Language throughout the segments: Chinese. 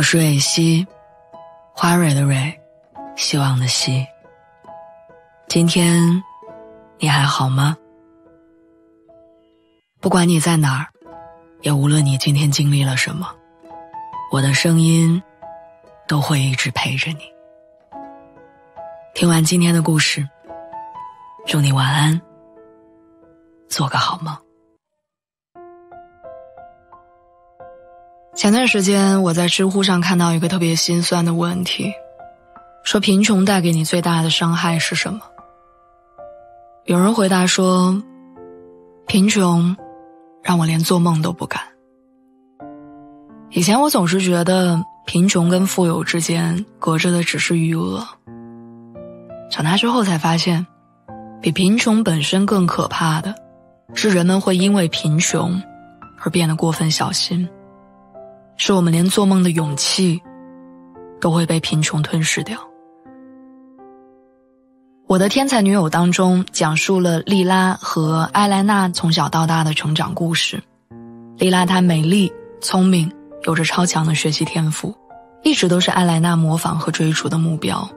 我是蕊希，花蕊的蕊，希望的希。今天你还好吗？不管你在哪儿，也无论你今天经历了什么，我的声音都会一直陪着你。听完今天的故事，祝你晚安，做个好梦。前段时间，我在知乎上看到一个特别心酸的问题，说贫穷带给你最大的伤害是什么？有人回答说，贫穷让我连做梦都不敢。以前我总是觉得贫穷跟富有之间隔着的只是余额，长大之后才发现，比贫穷本身更可怕的，是人们会因为贫穷而变得过分小心。是我们连做梦的勇气，都会被贫穷吞噬掉。我的天才女友当中讲述了莉拉和艾莱娜从小到大的成长故事。莉拉她美丽、聪明，有着超强的学习天赋，一直都是艾莱娜模仿和追逐的目标。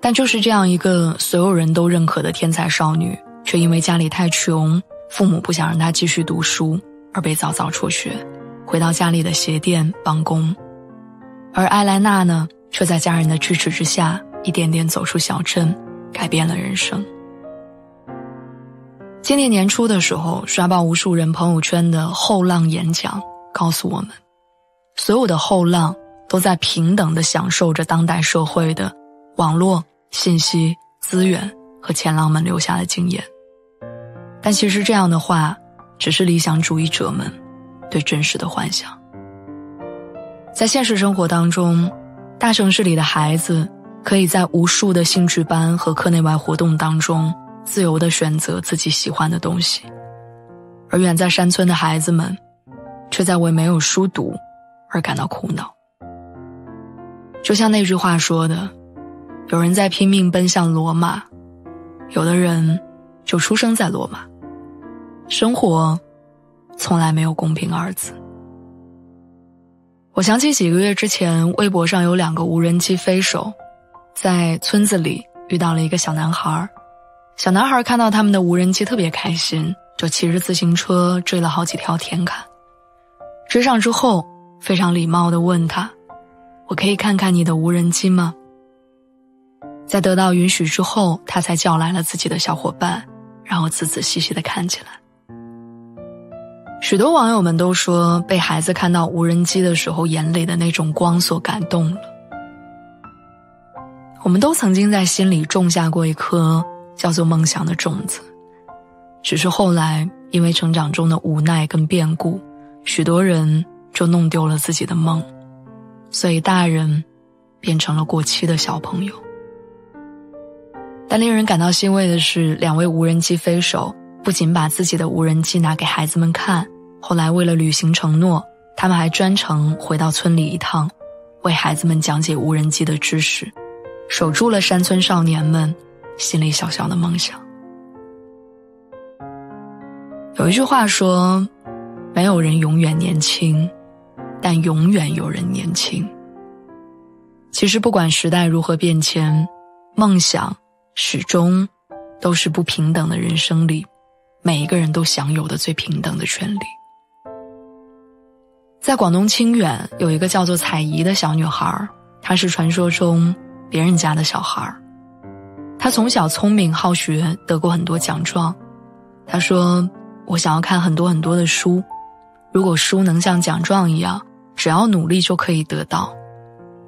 但就是这样一个所有人都认可的天才少女，却因为家里太穷，父母不想让她继续读书，而被早早辍学。回到家里的鞋店帮工，而艾莱娜呢，却在家人的支持之下，一点点走出小镇，改变了人生。今年年初的时候，刷爆无数人朋友圈的后浪演讲告诉我们，所有的后浪都在平等的享受着当代社会的网络信息资源和前浪们留下的经验。但其实这样的话，只是理想主义者们。对真实的幻想，在现实生活当中，大城市里的孩子可以在无数的兴趣班和课内外活动当中自由的选择自己喜欢的东西，而远在山村的孩子们，却在为没有书读而感到苦恼。就像那句话说的：“有人在拼命奔向罗马，有的人就出生在罗马。”生活。从来没有公平二字。我想起几个月之前，微博上有两个无人机飞手，在村子里遇到了一个小男孩儿小男孩看到他们的无人机特别开心，就骑着自行车追了好几条田坎。追上之后，非常礼貌地问他：“我可以看看你的无人机吗？”在得到允许之后，他才叫来了自己的小伙伴，然后仔仔细细地看起来。许多网友们都说，被孩子看到无人机的时候眼里的那种光所感动了。我们都曾经在心里种下过一颗叫做梦想的种子，只是后来因为成长中的无奈跟变故，许多人就弄丢了自己的梦，所以大人变成了过期的小朋友。但令人感到欣慰的是，两位无人机飞手不仅把自己的无人机拿给孩子们看。后来，为了履行承诺，他们还专程回到村里一趟，为孩子们讲解无人机的知识，守住了山村少年们心里小小的梦想。有一句话说：“没有人永远年轻，但永远有人年轻。”其实，不管时代如何变迁，梦想始终都是不平等的人生里每一个人都享有的最平等的权利。在广东清远有一个叫做彩怡的小女孩，她是传说中别人家的小孩。她从小聪明好学，得过很多奖状。她说：“我想要看很多很多的书，如果书能像奖状一样，只要努力就可以得到，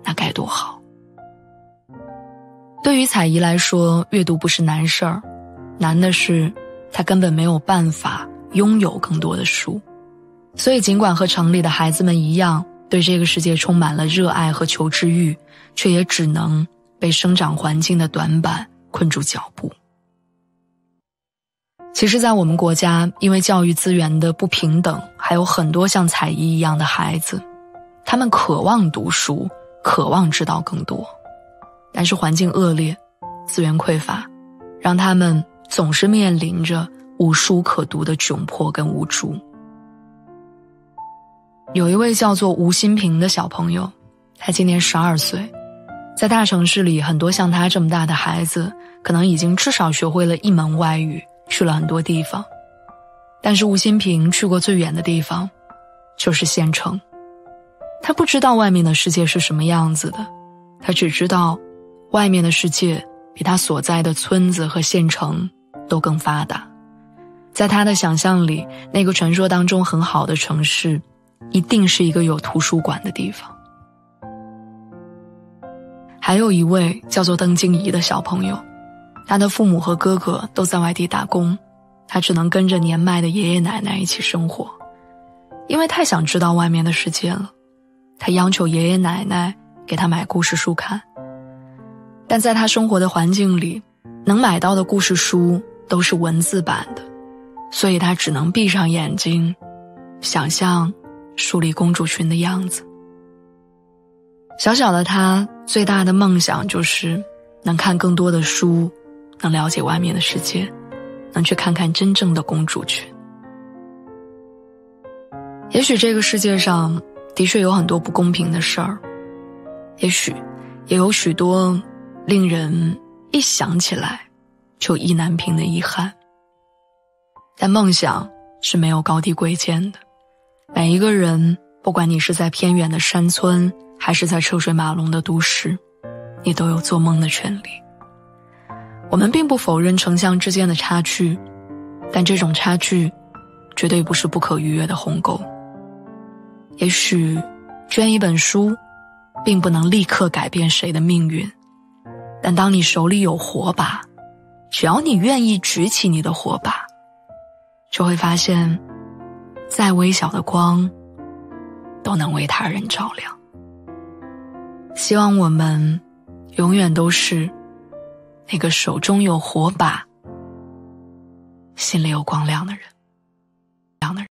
那该多好。”对于彩怡来说，阅读不是难事儿，难的是她根本没有办法拥有更多的书。所以，尽管和城里的孩子们一样，对这个世界充满了热爱和求知欲，却也只能被生长环境的短板困住脚步。其实，在我们国家，因为教育资源的不平等，还有很多像彩衣一样的孩子，他们渴望读书，渴望知道更多，但是环境恶劣，资源匮乏，让他们总是面临着无书可读的窘迫跟无助。有一位叫做吴新平的小朋友，他今年十二岁，在大城市里，很多像他这么大的孩子，可能已经至少学会了一门外语，去了很多地方。但是吴新平去过最远的地方，就是县城。他不知道外面的世界是什么样子的，他只知道，外面的世界比他所在的村子和县城都更发达。在他的想象里，那个传说当中很好的城市，一定是一个有图书馆的地方。还有一位叫做邓静怡的小朋友，他的父母和哥哥都在外地打工，他只能跟着年迈的爷爷奶奶一起生活，因为太想知道外面的世界了，他央求爷爷奶奶给他买故事书看。但在他生活的环境里，能买到的故事书都是文字版的。所以他只能闭上眼睛，想象树立公主裙的样子。小小的他最大的梦想就是能看更多的书，能了解外面的世界，能去看看真正的公主裙。也许这个世界上的确有很多不公平的事儿，也许也有许多令人一想起来就意难平的遗憾。但梦想是没有高低贵贱的，每一个人，不管你是在偏远的山村，还是在车水马龙的都市，你都有做梦的权利。我们并不否认城乡之间的差距，但这种差距，绝对不是不可逾越的鸿沟。也许，捐一本书，并不能立刻改变谁的命运，但当你手里有火把，只要你愿意举起你的火把。就会发现，再微小的光，都能为他人照亮。希望我们永远都是那个手中有火把、心里有光亮的人。亮的人。